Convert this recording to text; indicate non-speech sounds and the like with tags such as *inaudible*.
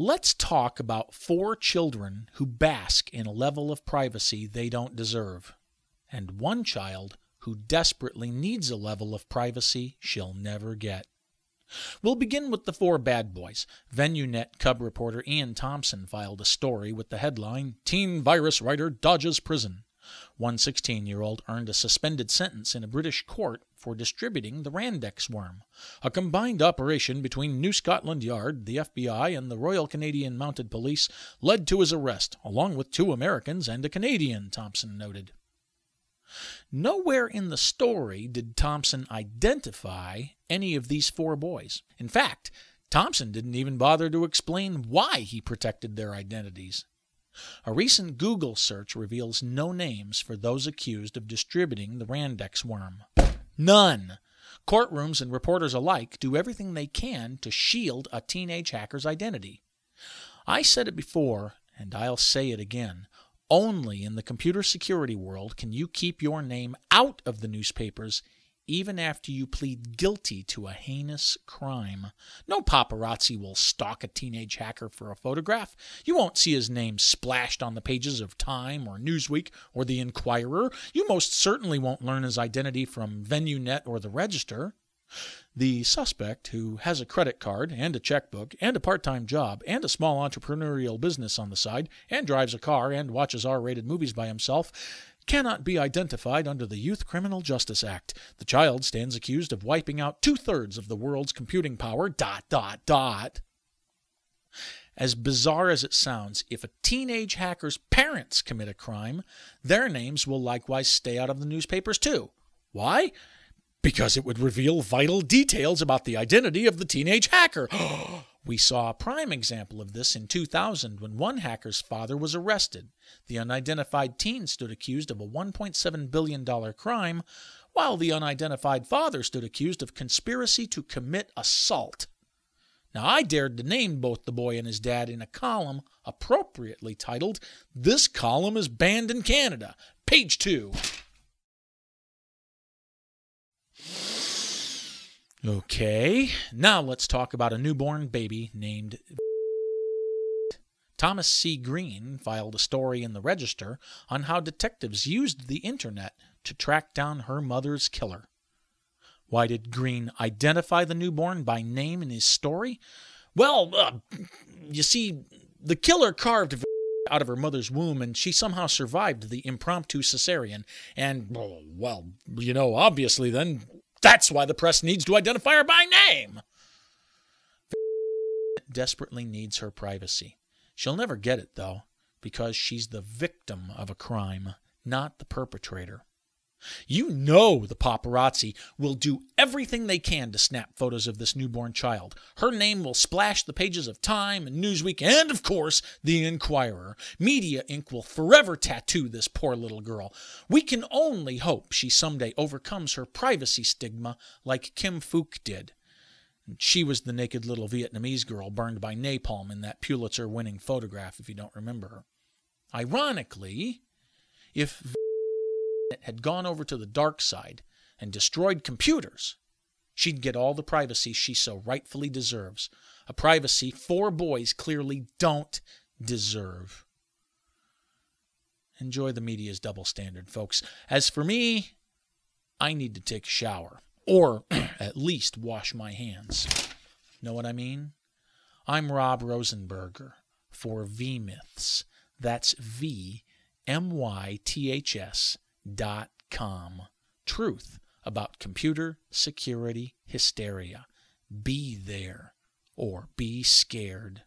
Let's talk about four children who bask in a level of privacy they don't deserve, and one child who desperately needs a level of privacy she'll never get. We'll begin with the four bad boys. vnunet Cub reporter Iain Thomson filed a story with the headline Teen Virus Writer Dodges Prison. One 16 year old earned a suspended sentence in a British court for distributing the Randex worm. A combined operation between New Scotland Yard, the FBI, and the Royal Canadian Mounted Police led to his arrest, along with two Americans and a Canadian, Thomson noted. Nowhere in the story did Thomson identify any of these four boys. In fact, Thomson didn't even bother to explain why he protected their identities. A recent Google search reveals no names for those accused of distributing the Randex worm. None. Courtrooms and reporters alike do everything they can to shield a teenage hacker's identity. I said it before, and I'll say it again. Only in the computer security world can you keep your name out of the newspapers even after you plead guilty to a heinous crime. No paparazzi will stalk a teenage hacker for a photograph. You won't see his name splashed on the pages of Time or Newsweek or The Inquirer. You most certainly won't learn his identity from vnunet or the Register. The suspect, who has a credit card and a checkbook and a part time job and a small entrepreneurial business on the side and drives a car and watches R rated movies by himself, cannot be identified under the Youth Criminal Justice Act. The child stands accused of wiping out two thirds of the world's computing power. Dot, dot, dot. As bizarre as it sounds, if a teenage hacker's parents commit a crime, their names will likewise stay out of the newspapers too. Why? because it would reveal vital details about the identity of the teenage hacker. *gasps* Oh, we saw a prime example of this in 2000 when one hacker's father was arrested. The unidentified teen stood accused of a $1.7 billion crime, while the unidentified father stood accused of conspiracy to commit assault. Now, I dared to name both the boy and his dad in a column appropriately titled, This Column is Banned in Canada, page 2. Okay, now let's talk about a newborn baby named Thomas C. Green filed a story in the Register on how detectives used the internet to track down her mother's killer. Why did Green identify the newborn by name in his story? Well, uh, you see, the killer carved out of her mother's womb, and she somehow survived the impromptu cesarean. And, well, you know, obviously, then that's why the press needs to identify her by name. *laughs* Desperately needs her privacy. She'll never get it, though, because she's the victim of a crime, not the perpetrator. You know the paparazzi will do everything they can to snap photos of this newborn child. Her name will splash the pages of Time and Newsweek and, of course, The Inquirer. Media Inc. will forever tattoo this poor little girl. We can only hope she someday overcomes her privacy stigma like Kim Phuc did. She was the naked little Vietnamese girl burned by napalm in that Pulitzer winning photograph, if you don't remember her. Ironically, if had gone over to the dark side and destroyed computers, she'd get all the privacy she so rightfully deserves. A privacy four boys clearly don't deserve. Enjoy the media's double standard, folks. As for me, I need to take a shower, or *clears throat* at least wash my hands. Know what I mean? I'm Rob Rosenberger for Vmyths. That's V M Y T H S com. Truth about computer security hysteria. Be there or be scared.